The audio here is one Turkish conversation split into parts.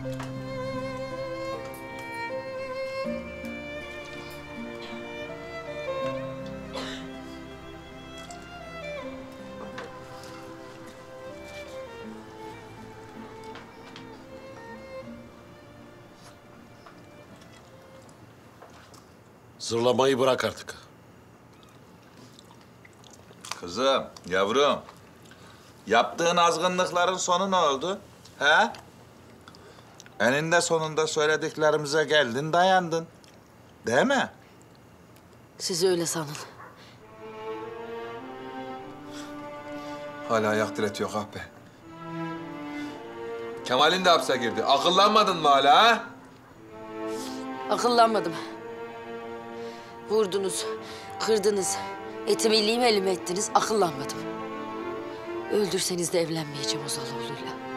Zırlamayı bırak artık. Kızım, yavrum. Yaptığın azgınlıkların sonu ne oldu? He? Eninde sonunda söylediklerimize geldin, dayandın. Değil mi? Siz öyle sanın. Hala ayak diretiyor kahpe. Kemal'in de hapse girdi. Akıllanmadın mı hala ha? Akıllanmadım. Vurdunuz, kırdınız. Etimi iliğimi elime ettiniz. Akıllanmadım. Öldürseniz de evlenmeyeceğim Ozaloğlu'yla.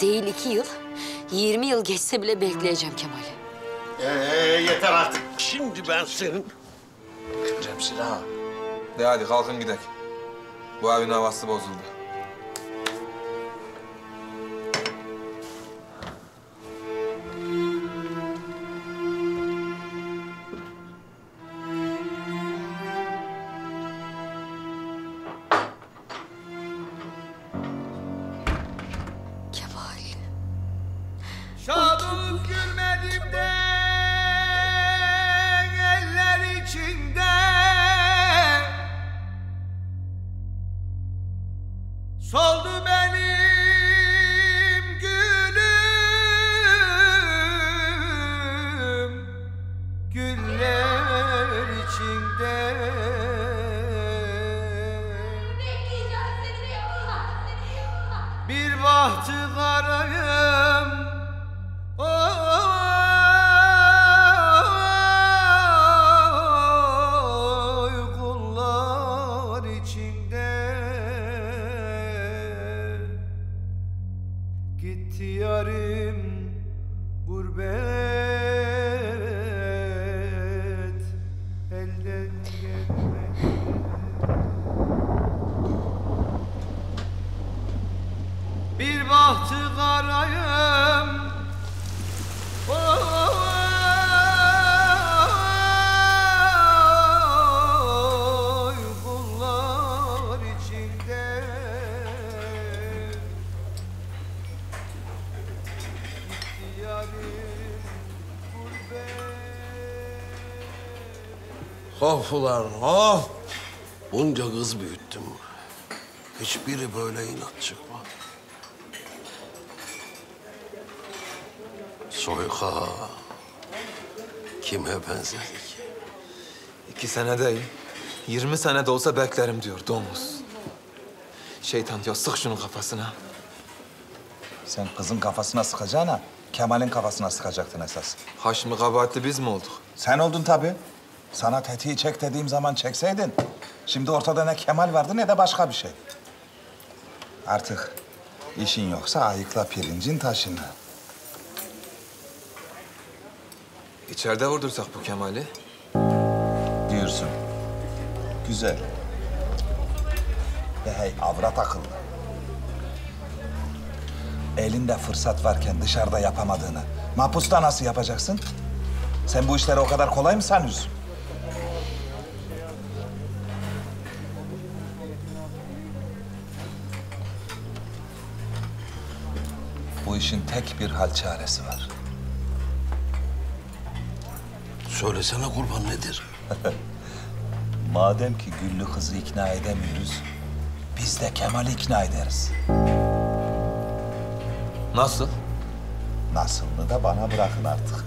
Değil iki yıl, yirmi yıl geçse bile bekleyeceğim Kemal'i. Ee, yeter artık. Şimdi ben senin... Cem silah. De hadi kalkın gidelim. Bu evin havası bozuldu. Bir bahtı karayım. Oy kullar içinde. Gitti yarim gurbet. Elden gelmedi Yarim gurbet Of ulan of. Bunca kız büyüttüm. Hiçbiri böyle inat çıkma. Soyka. Kime benzedik? İki sene değil, yirmi sene de olsa beklerim diyor domuz. Şeytan diyor sık şunun kafasına. Sen kızın kafasına sıkacağına Kemal'in kafasına sıkacaktın esas. Haşmı kabahatli biz mi olduk? Sen oldun tabii. Sana tetiği çek dediğim zaman çekseydin. Şimdi ortada ne Kemal vardı ne de başka bir şey. Artık işin yoksa ayıkla pirincin taşını. İçeride vurdursak bu Kemal'i. Diyorsun. Güzel. Ve hey avrat akıllı. Elinde fırsat varken dışarıda yapamadığını mahpusta nasıl yapacaksın? Sen bu işleri o kadar kolay mı sanıyorsun? Bu işin tek bir hal çaresi var. Söylesene kurban nedir? Madem ki Güllü kızı ikna edemiyoruz, biz de Kemal'i ikna ederiz. Nasıl? Nasılını da bana bırakın artık.